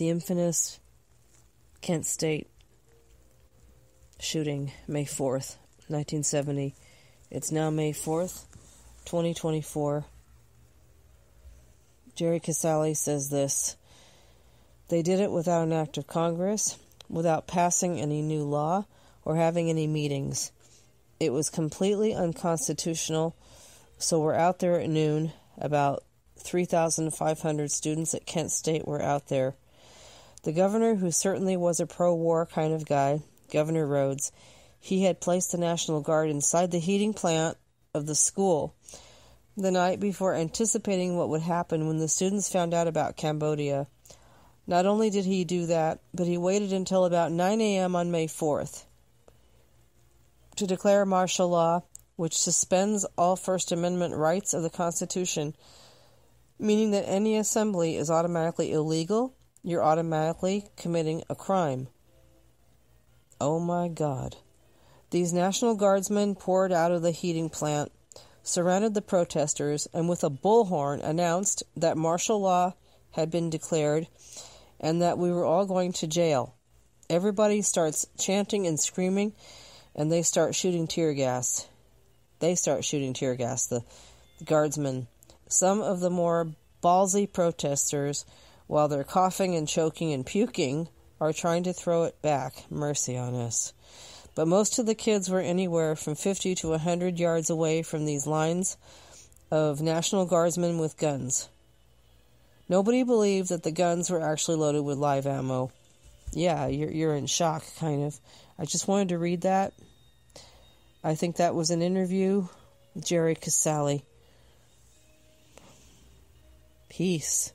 the infamous Kent State shooting, May 4th, 1970. It's now May 4th, 2024. Jerry Casale says this They did it without an act of Congress, without passing any new law, or having any meetings. It was completely unconstitutional, so we're out there at noon. About 3,500 students at Kent State were out there. The governor, who certainly was a pro war kind of guy, Governor Rhodes, he had placed the National Guard inside the heating plant of the school the night before anticipating what would happen when the students found out about Cambodia. Not only did he do that, but he waited until about 9 a.m. on May 4th to declare martial law, which suspends all First Amendment rights of the Constitution, meaning that any assembly is automatically illegal, you're automatically committing a crime. Oh my God. These National Guardsmen poured out of the heating plant, surrounded the protesters, and with a bullhorn announced that martial law had been declared and that we were all going to jail. Everybody starts chanting and screaming, and they start shooting tear gas. They start shooting tear gas, the, guardsmen. Some of the more ballsy protesters, while they're coughing and choking and puking, are trying to throw it back. Mercy on us. But most of the kids were anywhere from 50 to 100 yards away from these lines of National Guardsmen with guns. Nobody believed that the guns were actually loaded with live ammo. Yeah, you're, you're in shock, kind of. I just wanted to read that. I think that was an interview with Jerry Casale. Peace.